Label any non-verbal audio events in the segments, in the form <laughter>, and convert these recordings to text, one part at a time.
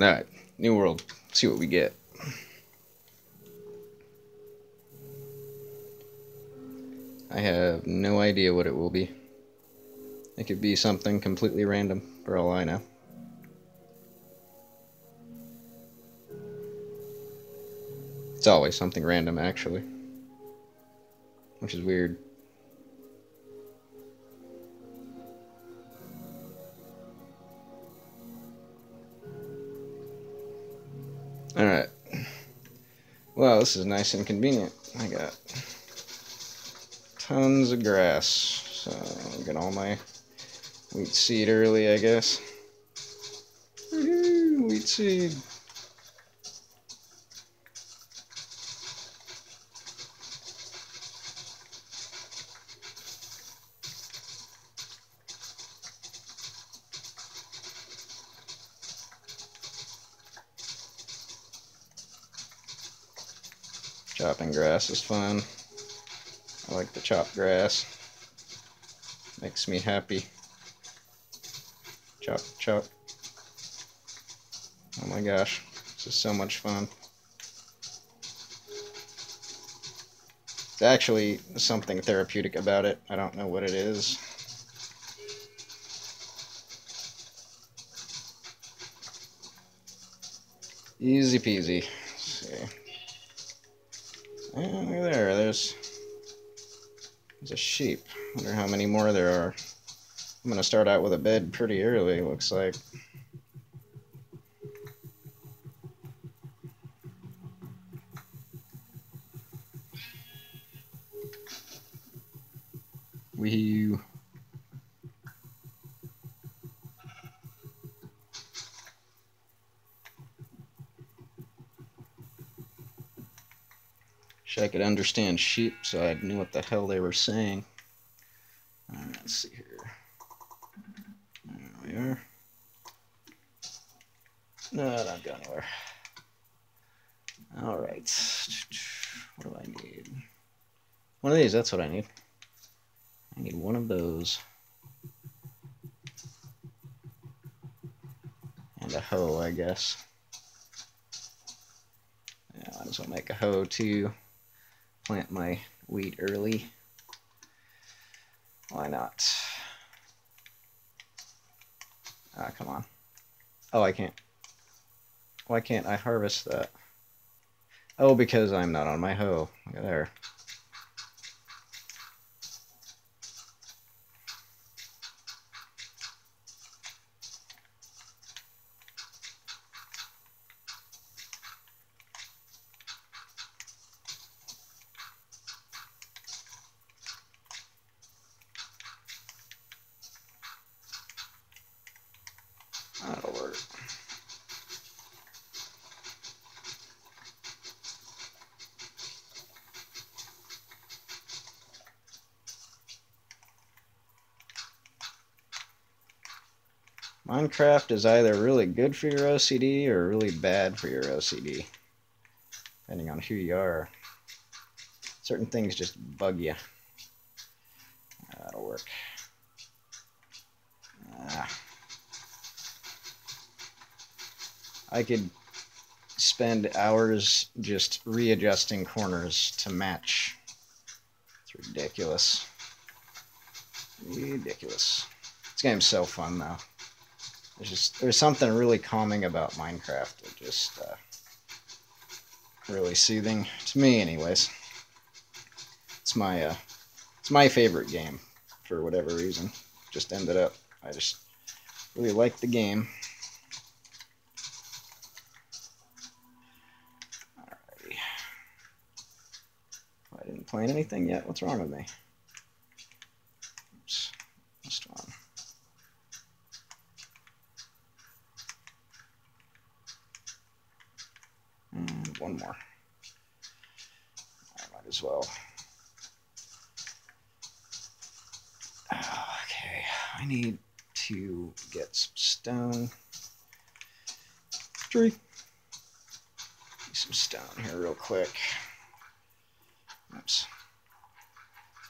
Alright, New World. see what we get. I have no idea what it will be. It could be something completely random, for all I know. It's always something random, actually. Which is weird. Alright. Well, this is nice and convenient. I got tons of grass. So, I get all my wheat seed early, I guess. Wheat seed. Chopping grass is fun. I like to chop grass. Makes me happy. Chop, chop. Oh my gosh, this is so much fun. It's actually something therapeutic about it. I don't know what it is. Easy peasy. And look there, there's, there's a sheep. Wonder how many more there are. I'm gonna start out with a bed pretty early, looks like. Wee I could understand sheep so I knew what the hell they were saying. Right, let's see here. There we are. No, I don't going anywhere. All right. What do I need? One of these, that's what I need. I need one of those. And a hoe, I guess. Yeah, I might as well make a hoe too plant my wheat early. Why not? Ah, come on. Oh, I can't. Why can't I harvest that? Oh, because I'm not on my hoe. Look at there. That'll work. Minecraft is either really good for your OCD or really bad for your OCD, depending on who you are. Certain things just bug you. That'll work. Ah. I could spend hours just readjusting corners to match. It's ridiculous. Ridiculous. This game's so fun though. There's just there's something really calming about Minecraft. It just uh, really soothing to me, anyways. It's my uh, it's my favorite game for whatever reason. Just ended up. I just really like the game. Alrighty. I didn't plant anything yet. What's wrong with me? Oops. Missed one. And one more. I might as well. Okay, I need to get some stone. Tree. Need some stone here real quick. Oops.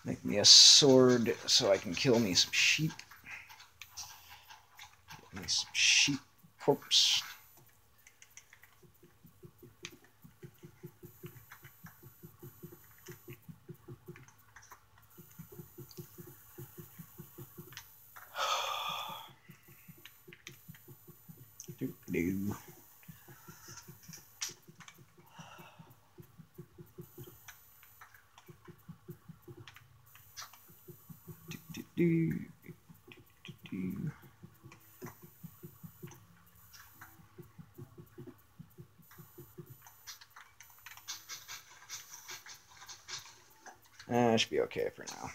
Make me a sword so I can kill me some sheep. Get me some sheep corpse. Do, do. Do, do, do, should be okay for now.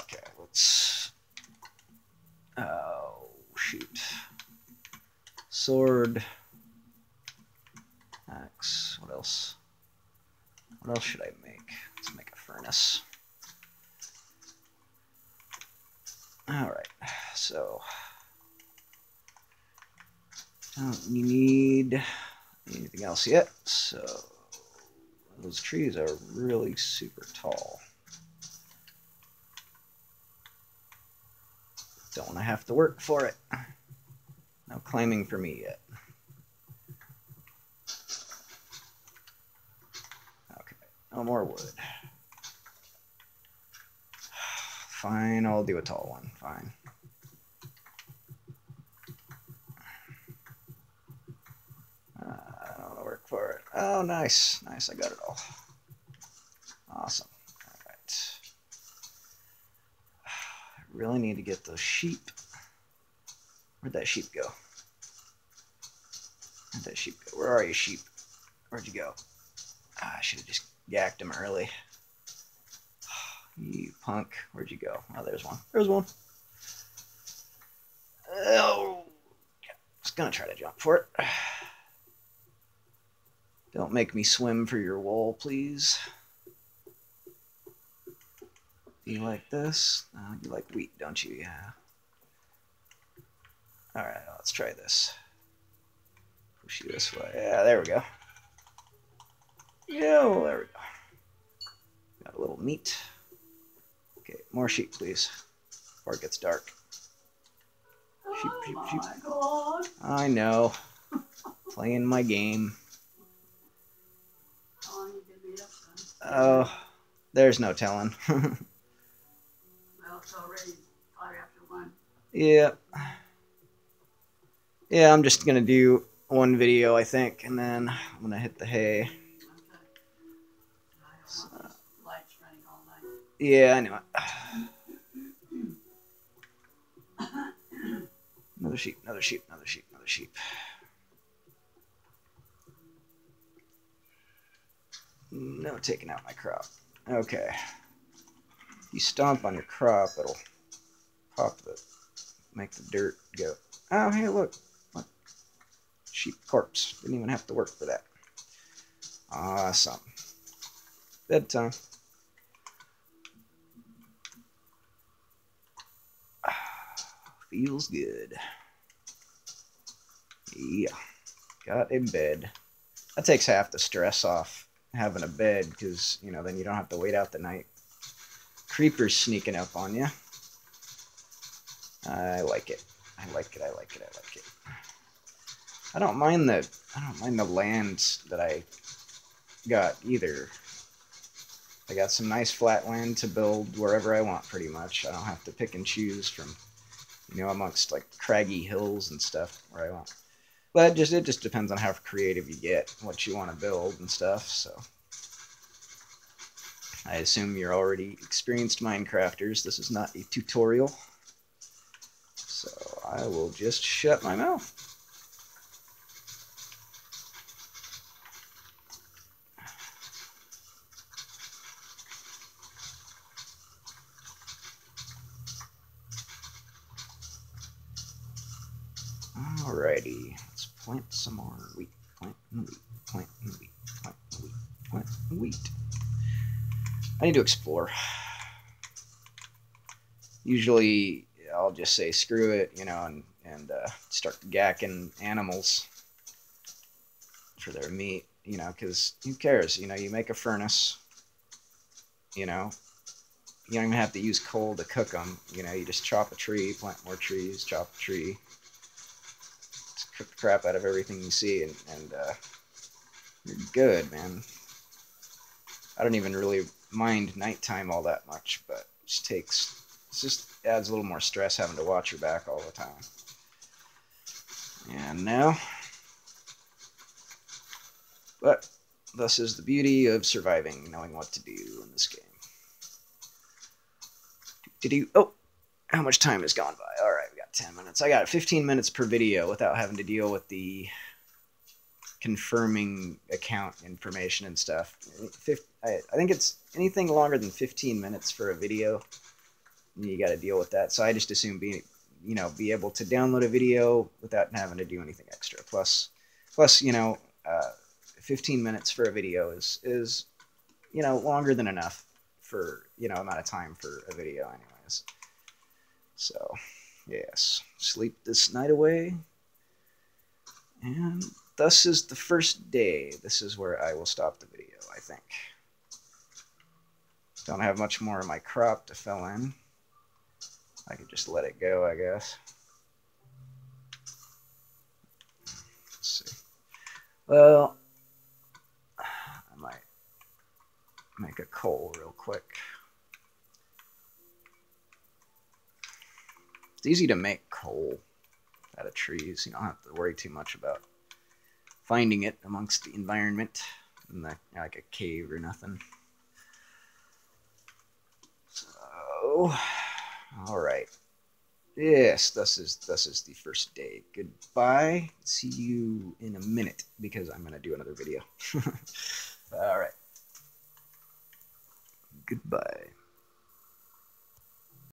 Okay, let's. Oh, shoot. Sword. Axe. What else? What else should I make? Let's make a furnace. Alright, so. Don't need anything else yet, so. Those trees are really super tall. Don't want to have to work for it. No climbing for me yet. Okay, no more wood. Fine, I'll do a tall one. Fine. Uh, I don't want to work for it. Oh, nice. Nice, I got it all. Awesome. All right. <sighs> I really need to get those sheep. Where'd that sheep go? Where'd that sheep go? Where are you, sheep? Where'd you go? Ah, I should have just yacked him early. <sighs> You punk. Where'd you go? Oh, there's one. There's one. Oh, was gonna try to jump for it. <sighs> Don't make me swim for your wool, please. Do you like this? Uh, you like wheat, don't you? Yeah. Alright, let's try this. Push you this way. Yeah, there we go. Yeah, well, there we go. Got a little meat. Okay, more sheep, please. Before it gets dark. Sheep, sheep, oh sheep. Oh my god. I know. Playing my game. How long you gonna be up then? Oh, there's no telling. <laughs> Well, it's already five after one. yeah. Yeah, I'm just gonna do one video, I think, and then I'm gonna hit the hay. Night. Yeah, I know. Another sheep, another sheep, another sheep, another sheep. No taking out my crop. Okay. You stomp on your crop, it'll pop the, make the dirt go. Oh, hey, look. Sheep corpse. Didn't even have to work for that. Awesome. Bedtime. <sighs> Feels good. Yeah. Got a bed. That takes half the stress off having a bed because, you know, then you don't have to wait out the night. Creepers sneaking up on you. I like it. I like it. I like it. I like it. I don't mind the I don't mind the land that I got either. I got some nice flat land to build wherever I want pretty much. I don't have to pick and choose from you know amongst like craggy hills and stuff where I want. But just it just depends on how creative you get, what you want to build and stuff. So I assume you're already experienced Minecrafters. This is not a tutorial. So I will just shut my mouth. Alrighty, let's plant some more wheat. Plant wheat. Plant wheat. Plant wheat. Plant wheat. I need to explore. Usually, I'll just say screw it, you know, and and uh, start gacking animals for their meat, you know, because who cares? You know, you make a furnace. You know, you don't even have to use coal to cook them. You know, you just chop a tree, plant more trees, chop a tree cook the crap out of everything you see, and, and uh, you're good, man. I don't even really mind nighttime all that much, but it just takes it just adds a little more stress having to watch your back all the time. And now, but thus is the beauty of surviving, knowing what to do in this game. Did you? Oh, how much time has gone by? 10 minutes. I got 15 minutes per video without having to deal with the confirming account information and stuff. I think it's anything longer than 15 minutes for a video. You got to deal with that. So I just assume being, you know, be able to download a video without having to do anything extra. Plus, plus, you know, uh, 15 minutes for a video is is, you know, longer than enough for you know amount of time for a video, anyways. So, yes, sleep this night away. And thus is the first day. This is where I will stop the video, I think. Don't have much more of my crop to fill in. I could just let it go, I guess. Let's see. Well, I might make a coal real quick. It's easy to make coal out of trees. You don't have to worry too much about finding it amongst the environment in the, like a cave or nothing. So, all right. Yes, this is this is the first day. Goodbye. See you in a minute because I'm gonna do another video. <laughs> all right. Goodbye.